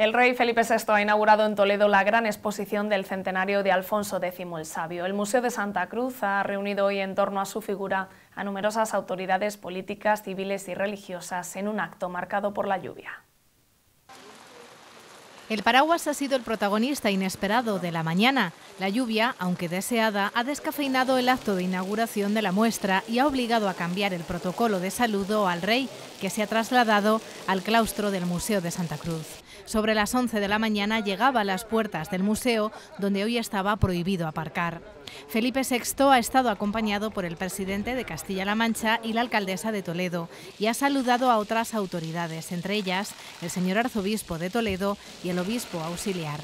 El rey Felipe VI ha inaugurado en Toledo la gran exposición del centenario de Alfonso X el Sabio. El Museo de Santa Cruz ha reunido hoy en torno a su figura a numerosas autoridades políticas, civiles y religiosas en un acto marcado por la lluvia. El paraguas ha sido el protagonista inesperado de la mañana. La lluvia, aunque deseada, ha descafeinado el acto de inauguración de la muestra y ha obligado a cambiar el protocolo de saludo al rey, que se ha trasladado al claustro del Museo de Santa Cruz. Sobre las 11 de la mañana llegaba a las puertas del museo, donde hoy estaba prohibido aparcar. Felipe VI ha estado acompañado por el presidente de Castilla-La Mancha y la alcaldesa de Toledo y ha saludado a otras autoridades, entre ellas el señor arzobispo de Toledo y el obispo auxiliar.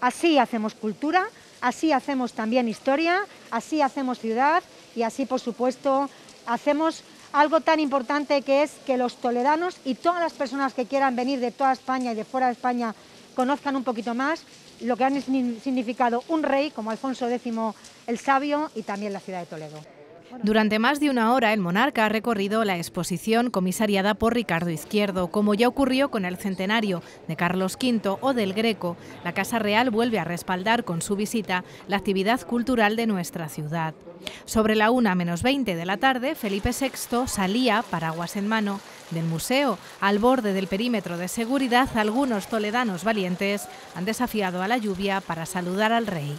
Así hacemos cultura, así hacemos también historia, así hacemos ciudad y así, por supuesto, hacemos algo tan importante que es que los toledanos y todas las personas que quieran venir de toda España y de fuera de España conozcan un poquito más lo que han significado un rey como Alfonso X el Sabio y también la ciudad de Toledo. Durante más de una hora, el monarca ha recorrido la exposición comisariada por Ricardo Izquierdo. Como ya ocurrió con el centenario de Carlos V o del Greco, la Casa Real vuelve a respaldar con su visita la actividad cultural de nuestra ciudad. Sobre la una menos 20 de la tarde, Felipe VI salía, paraguas en mano, del museo. Al borde del perímetro de seguridad, algunos toledanos valientes han desafiado a la lluvia para saludar al rey.